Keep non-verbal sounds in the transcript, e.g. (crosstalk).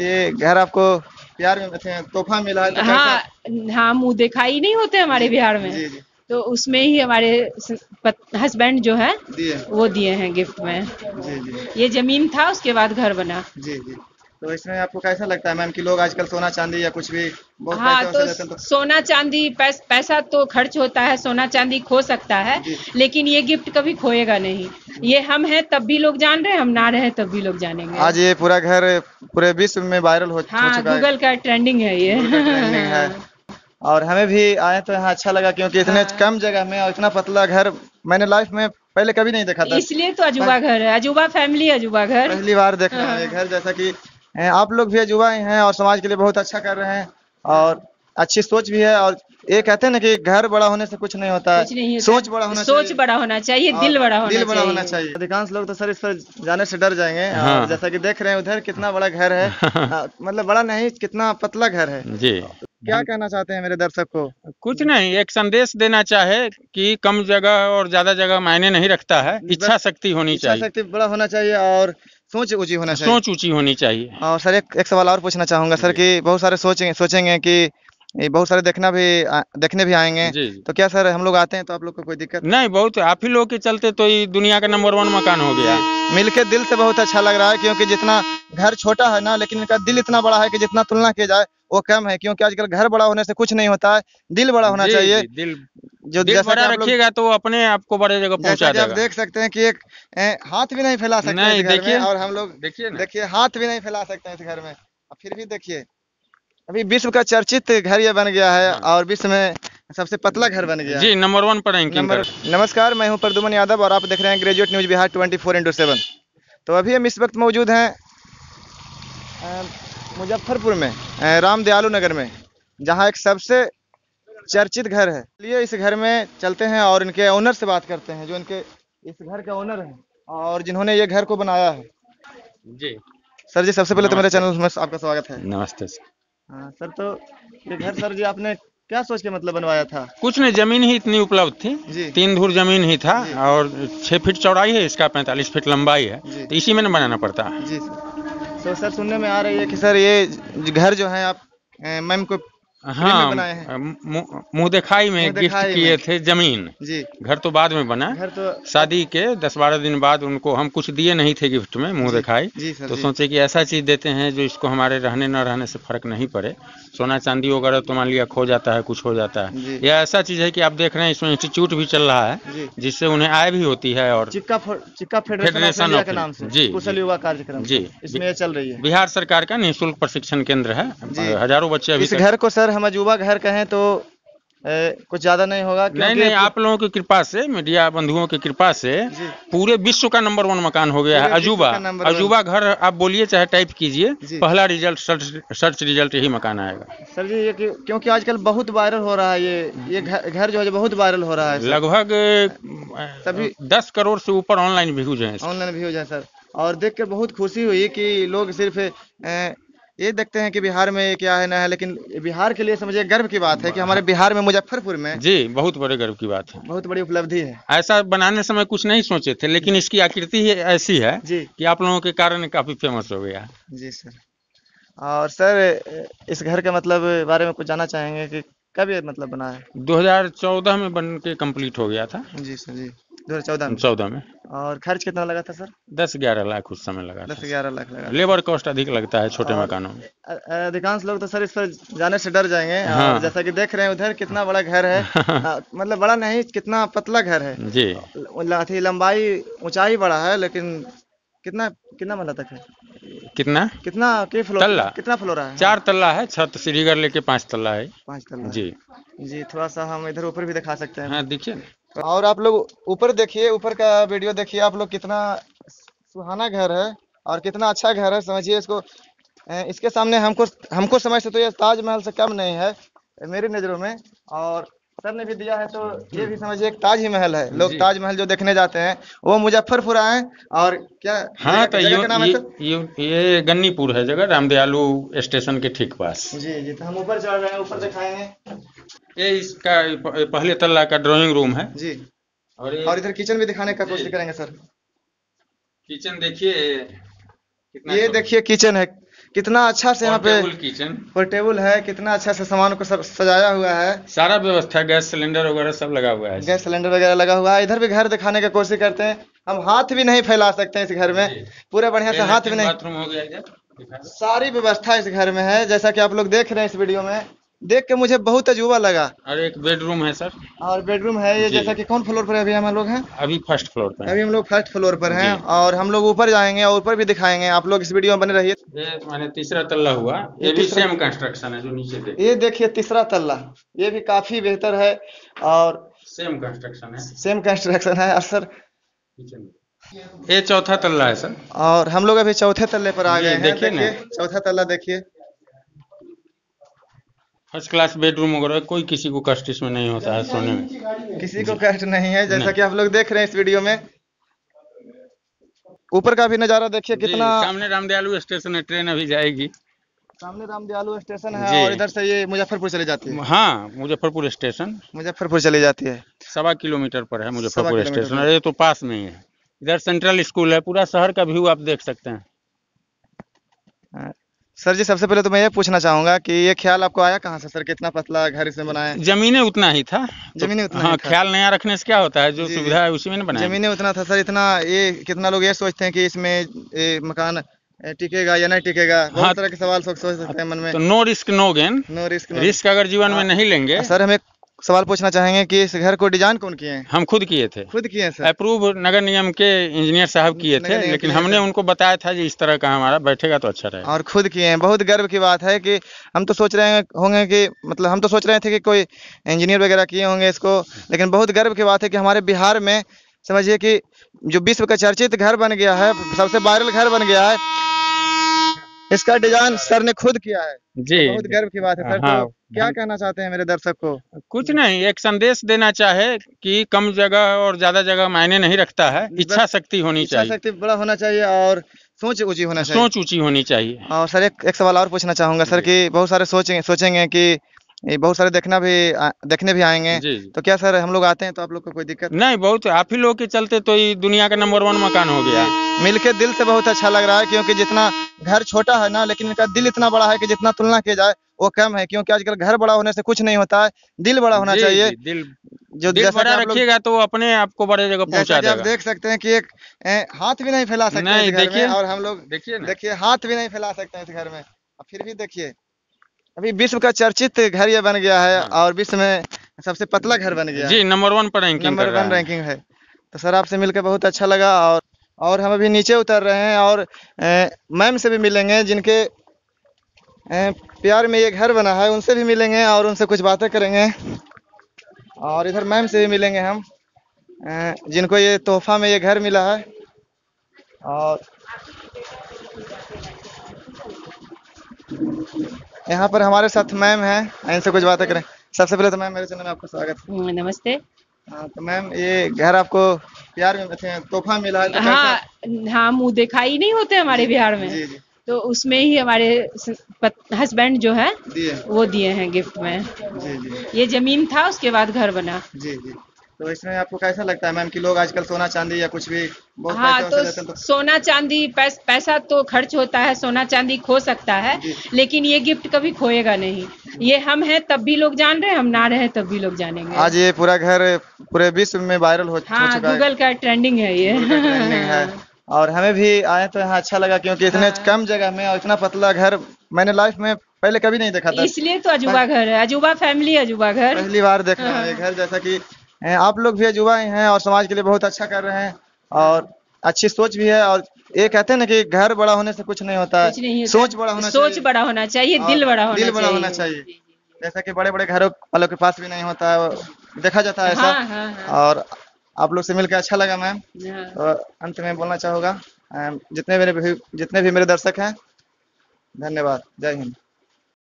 ये घर आपको बिहार में बैठे तोहफा मिला है तो हाँ हाँ मुँह दिखाई नहीं होते हमारे बिहार में। जी जी। तो उसमें ही हमारे हस्बैंड जो है। वो दिए हैं गिफ्ट में। जी जी। ये ज़मीन था उसके बाद घर बना। जी जी। तो इसमें आपको कैसा लगता है मैम कि लोग आजकल सोना चांदी या कुछ भी बहुत हाँ पैसे तो हैं तो सोना चांदी पैस, पैसा तो खर्च होता है सोना चांदी खो सकता है लेकिन ये गिफ्ट कभी खोएगा नहीं। ये हम हैं तब भी लोग जान रहे हैं हम ना रहे तब भी लोग जानेंगे। आज ये पूरा घर पूरे विश्व में वायरल हो, हो हाँ चुका है। गूगल का ट्रेंडिंग है ये। है। और हमें भी आए तो यहाँ अच्छा लगा क्योंकि इतने हाँ। कम जगह में और इतना पतला घर मैंने लाइफ में पहले कभी नहीं देखा था। इसलिए तो अजूबा घर है अजूबा फैमिली अजूबा घर। पहली बार देख रहा हूँ। ये घर जैसा कि आप लोग भी युवा ही हैं और समाज के लिए बहुत अच्छा कर रहे हैं और अच्छी सोच भी है और ये कहते हैं ना कि घर बड़ा होने से कुछ नहीं होता कुछ नहीं है है सोच बड़ा होना सोच चाहिए। बड़ा होना चाहिए दिल बड़ा होना दिल बड़ा होना चाहिए। अधिकांश लोग तो सर इस पर जाने से डर जाएँगे। हाँ। और जैसा कि देख रहे हैं उधर कितना बड़ा घर है। आ, (laughs) मतलब बड़ा नहीं कितना पतला घर है। जी। क्या कहना चाहते हैं मेरे दर्शक को? कुछ नहीं एक संदेश देना चाहे कि कम जगह और ज़्यादा जगह मायने नहीं रखता है। इच्छा शक्ति होनी चाहिए। इच्छा शक्ति बड़ा होना चाहिए और सोच ऊँची होना चाहिए। सोच ऊँची होनी चाहिए। और सर एक एक सवाल और पूछना चाहूँगा सर कि बहुत सारे सोचेंगे सोचेंगे कि ये बहुत सारे देखना भी आ- देखने भी आएँगे। जी जी। तो क्या सर हम लोग आते हैं तो आप लोग को कोई दिक्कत? नहीं बहुत आप ही लोग के चलते तो ये दुनिया का नंबर वन मकान हो गया। मिल के दिल से बहुत अच्छा लग रहा है क्योंकि जितना घर छोटा है ना लेकिन इनका दिल इतना बड़ा है कि जितना तुलना किया जाए वो कम है। क्योंकि आजकल घर बड़ा होने से कुछ नहीं होता है दिल बड़ा होना चाहिए। दिल जो दिल बड़ा रखिएगा तो वो अपने आप को बड़े जगह पहुँचा कि आप देख सकते हैं कि एक ए, हाथ भी नहीं फैला सकते नहीं, देखिए। और हम लोग देखिए देखिए हाथ भी नहीं फैला सकते हैं इस घर में। अब फिर भी देखिए अभी विश्व का चर्चित घर ये बन गया है हाँ। और विश्व में सबसे पतला घर बन गया। जी नंबर वन पर रैंकिंग नमस्कार मैं हूँ प्रदुमन यादव और आप देख रहे हैं graduate news Bihar twenty four into seven तो अभी हम इस वक्त मौजूद हैं मुजफ्फरपुर में अ, राम दयालु नगर में जहाँ एक सबसे चर्चित घर है। चलिए इस घर में चलते हैं और इनके ओनर से बात करते हैं जो इनके इस घर के ओनर हैं और जिन्होंने ये घर को बनाया है। जी। सर जी सबसे पहले तो मेरे चैनल में आपका स्वागत है। नमस्ते सर। हाँ सर तो ये घर सर जी आपने क्या सोच के मतलब बनवाया था? कुछ नहीं ज़मीन ही इतनी उपलब्ध थी। जी। तीन धूर ज़मीन ही था और छह फीट चौड़ाई है इसका पैंतालीस फीट लंबाई है। तो इसी में न बनाना पड़ता। है जी सर। तो सर सुनने में आ रही है कि सर ये घर जो है आप मैम को हाँ? मुँह दिखाई में गिफ्ट किए थे ज़मीन। जी। घर तो बाद में बना। घर तो शादी के दस बारह दिन बाद उनको हम कुछ दिए नहीं थे गिफ्ट में मुँह दिखाई। तो सोचे कि ऐसा चीज़ देते हैं जो इसको हमारे रहने न रहने से फ़र्क नहीं पड़े। सोना चांदी वगैरह तो मान लिया खो जाता है कुछ हो जाता है। यह ऐसा चीज़ है कि आप देख रहे हैं इसमें इंस्टीट्यूट भी चल रहा है जिससे उन्हें आय भी होती है और चिक्का फेडरेशन के नाम से जी, कुशल युवा कार्यक्रम। जी। इसमें चल रही है। बिहार सरकार का निःशुल्क प्रशिक्षण केंद्र है। हज़ारों बच्चे अभी घर को सर हम अजूबा घर कहें तो अ, कुछ ज़्यादा नहीं होगा नहीं क्योंकि नहीं आप लोगों की कृपा से मीडिया बंधुओं की कृपा से पूरे विश्व का नंबर वन मकान हो गया है अजूबा। अजूबा घर आप बोलिए चाहे टाइप कीजिए पहला रिज़ल्ट सर्च सर्च रिज़ल्ट यही मकान आएगा। सर जी ये क्योंकि आजकल बहुत वायरल हो रहा है ये ये घर जो है बहुत वायरल हो रहा है लगभग सभी- दस करोड़ से ऊपर ऑनलाइन व्यूज़ हैं। ऑनलाइन भी हो सर। और देख कर बहुत खुशी हुई कि लोग सिर्फ़ ये देखते हैं कि बिहार में क्या है ना है लेकिन बिहार के लिए समझिए गर्व की बात है कि हमारे बिहार में मुजफ्फरपुर में जी बहुत बड़े गर्व की बात है। बहुत बड़ी उपलब्धि है। ऐसा बनाने समय कुछ नहीं सोचे थे लेकिन इसकी आकृति ही ऐसी है जी। कि आप लोगों के कारण काफ़ी फ़ेमस हो गया। जी सर। और सर इस घर के मतलब बारे में कुछ जानना चाहेंगे कि कब ये मतलब बना है? 2014 में बन के कंप्लीट हो गया था। जी सर जी। दो हज़ार चौदह में। चौदह में। और खर्च कितना लगा था सर? दस ग्यारह लाख उस समय लगा दस ग्यारह लाख लगा लेबर कॉस्ट अधिक लगता है छोटे मकानों में। अधिकांश लोग तो सर इस पर जाने से डर जाएँगे। हाँ। और जैसा कि देख रहे हैं उधर कितना बड़ा घर है। अ, (laughs) मतलब बड़ा नहीं कितना पतला घर है। जी। अथी लंबाई ऊंचाई बड़ा है लेकिन कितना कितना महला तक है? कितना? कितना के फ्लोर तल्ला। कितना फ्लोर है? चार तल्ला है छत सीढ़ीगर लेके पाँच तल्ला है। पाँच तल्ला। जी। जी थोड़ा सा हम इधर ऊपर भी दिखा सकते हैं। हाँ देखिए। और आप लोग ऊपर देखिए ऊपर का वीडियो देखिए आप लोग कितना सुहाना घर है और कितना अच्छा घर है समझिए इसको। इसके सामने हमको हमको समझ से तो ये ताजमहल से कम नहीं है मेरी नज़रों में। और सर ने भी दिया है तो ये भी समझिए एक ताज ही। महल है लोग ताजमहल जो देखने जाते हैं वो मुजफ्फरपुर आए और क्या हाँ तो ये नाम है ये, सर? ये ये गन्नीपुर है जगह रामदयालु स्टेशन के ठीक पास। जी जी तो हम ऊपर चढ़ रहे हैं ऊपर दिखाएँगे ये इसका पहले तल्ला का ड्राइंग रूम है। जी। और ये और इधर किचन भी दिखाने का कोशिश करेंगे सर किचन देखिए ये देखिए किचन है। कितना अच्छा से यहाँ पे किचन पोर्टेबल है कितना अच्छा से सामान को सब सजाया हुआ है। सारा व्यवस्था गैस सिलेंडर वगैरह सब लगा हुआ है। गैस सिलेंडर वगैरह लगा हुआ है। इधर भी घर दिखाने की कोशिश करते हैं। हम हाथ भी नहीं फैला सकते हैं इस घर में। पूरे बढ़िया से हाथ भी नहीं। बाथरूम हो गया। सारी व्यवस्था इस घर में है। जैसा कि आप लोग देख रहे हैं इस वीडियो में देख के मुझे बहुत अजूबा लगा। और एक बेडरूम है सर और बेडरूम है ये जैसा कि कौन फ्लोर पर अभी हम लोग हैं? अभी फ़र्स्ट फ्लोर पर अभी हम लोग फ़र्स्ट फ्लोर पर हैं और हम लोग ऊपर जाएँगे और ऊपर भी दिखाएँगे। आप लोग इस वीडियो में बने रहिए। ये माने तीसरा तल्ला हुआ। ये भी सेम कंस्ट्रक्शन है जो नीचे ये देखिए तीसरा तल्ला। ये भी काफ़ी बेहतर है और सेम कंस्ट्रक्शन है। सेम कंस्ट्रक्शन है। और सर ये चौथा तल्ला है सर और हम लोग अभी चौथे तल्ले पर आ गए हैं। देखिए चौथा तल्ला देखिए। फ़र्स्ट क्लास बेडरूम वगैरह कोई किसी को कष्ट इसमें नहीं होता है सोने में। किसी को कष्ट नहीं है जैसा नहीं। कि आप लोग देख रहे हैं इस वीडियो में। ऊपर का भी नज़ारा देखिए कितना सामने रामदयालु स्टेशन है ट्रेन अभी जाएगी। सामने रामदयालु स्टेशन है और इधर से ये मुजफ्फरपुर चली जाती है। हाँ मुजफ्फरपुर स्टेशन मुजफ्फरपुर चली जाती है। सवा किलोमीटर पर है मुजफ्फरपुर स्टेशन और ये तो पास में ही है। इधर सेंट्रल स्कूल है पूरा शहर का व्यू आप देख सकते हैं सर जी सबसे पहले तो मैं ये पूछना चाहूँगा कि ये ख्याल आपको आया कहाँ से सर कितना पतला घर इसमें बनाया जमीने उतना ही था तो- जमीने उतना हाँ ही। ख्याल नया रखने से क्या होता है जो। सुविधा है उसी में बनाया जमीने उतना था सर इतना ये कितना लोग ये सोचते हैं कि इसमें ये मकान टिकेगा या नहीं टिकेगा बहुत हाँ। तरह के सवाल सोच सोच सकते हैं मन में तो no risk no gain no risk no risk अगर जीवन में हाँ। नहीं लेंगे सर हम सवाल पूछना चाहेंगे कि इस घर को डिज़ाइन कौन किए हैं? हम खुद किए थे। खुद किए सर? अप्रूव नगर निगम के इंजीनियर साहब किए थे लेकिन हमने उनको बताया था कि इस तरह का हमारा बैठेगा तो अच्छा रहेगा। और खुद किए हैं। बहुत गर्व की बात है कि हम तो सोच रहे होंगे कि मतलब हम तो सोच रहे थे कि कोई इंजीनियर वगैरह किए होंगे इसको लेकिन बहुत गर्व की बात है कि हमारे बिहार में समझिए कि जो विश्व का चर्चित घर बन गया है सबसे वायरल घर बन गया है इसका डिज़ाइन सर ने खुद किया है। जी। बहुत गर्व की बात है सर। हाँ, तो क्या कहना चाहते हैं मेरे दर्शक को? कुछ नहीं एक संदेश देना चाहे कि कम जगह और ज़्यादा जगह मायने नहीं रखता है। इच्छा शक्ति होनी इच्छा चाहिए। शक्ति बड़ा होना चाहिए और सोच ऊँची होना चाहिए। सोच ऊँची होनी चाहिए। और सर एक एक सवाल और पूछना चाहूँगा सर की बहुत सारे सोचेंगे सोचेंगे कि ये बहुत सारे देखना भी आ- देखने भी आएँगे। जी जी। तो क्या सर हम लोग आते हैं तो आप लोग को कोई दिक्कत? नहीं बहुत आप ही लोग के चलते तो ये दुनिया का नंबर वन मकान हो गया। मिलके दिल से बहुत अच्छा लग रहा है क्योंकि जितना घर छोटा है ना लेकिन इनका दिल इतना बड़ा है कि जितना तुलना किया जाए वो कम है क्योंकि आजकल घर बड़ा होने से कुछ नहीं होता है दिल बड़ा होना जी, चाहिए। दिल जो दिल बड़ा रखिएगा तो अपने आप को बड़े जगह पहुँचा कि आप देख सकते हैं कि एक ए, हाथ भी नहीं फैला सकते नहीं, इस घर में और हम लोग देखिए देखिए हाथ भी नहीं फैला सकते हैं इस घर में। फिर भी देखिए अभी विश्व का चर्चित घर ये बन गया है हाँ। और विश्व में सबसे पतला घर बन गया जी नंबर वन पर रैंकिंग नंबर वन रैंकिंग है। तो सर आपसे मिलकर बहुत अच्छा लगा और और हम अभी नीचे उतर रहे हैं और मैम से भी मिलेंगे जिनके प्यार में ये घर बना है उनसे भी मिलेंगे और उनसे कुछ बातें करेंगे। और इधर मैम से भी मिलेंगे हम जिनको ये तोहफा में ये घर मिला है। और यहाँ पर हमारे साथ मैम है। इनसे कुछ बातें करें। सबसे पहले तो मैम मेरे चैनल में आपका स्वागत है। नमस्ते। हाँ तो मैम ये घर आपको प्यार में तोहफा मिला है तो हाँ हाँ मुँह दिखाई नहीं होते हमारे बिहार में। जी। जी तो उसमें ही हमारे हस्बैंड जो है। वो दिए हैं गिफ्ट में। जी जी। ये ज़मीन था उसके बाद घर बना। जी जी। तो इसमें आपको कैसा लगता है मैम कि लोग आजकल सोना चांदी या कुछ भी बहुत हाँ तो तो सोना चांदी पैस, पैसा तो खर्च होता है सोना चांदी खो सकता है लेकिन ये गिफ्ट कभी खोएगा नहीं। ये हम हैं तब भी लोग जान रहे हैं हम ना रहे तब भी लोग जानेंगे। आज ये पूरा घर पूरे विश्व में वायरल हो, हो हाँ चुका है। गूगल का ट्रेंडिंग है ये। है। और हमें भी आए तो यहाँ अच्छा लगा क्योंकि इतने हाँ। कम जगह में और इतना पतला घर मैंने लाइफ में पहले कभी नहीं देखा था। इसलिए तो अजूबा घर है अजूबा फैमिली अजूबा घर। पहली बार देख रहा हूँ ये घर जैसा कि आप लोग भी अजूबा ही और समाज के लिए बहुत अच्छा कर रहे हैं और अच्छी सोच भी है और ये कहते हैं ना कि घर बड़ा होने से कुछ नहीं होता नहीं है होता। सोच बड़ा होना सोच चाहिए। बड़ा होना चाहिए दिल बड़ा होना दिल बड़ा होना चाहिए। जैसा कि बड़े बड़े घरों वालों के पास भी नहीं होता है देखा जाता है ऐसा। हाँ हाँ हाँ। और आप लोग से मिलकर अच्छा लगा मैम। तो अंत में बोलना चाहूँगा जितने मेरे भी जितने भी मेरे दर्शक हैं धन्यवाद। जय हिंद।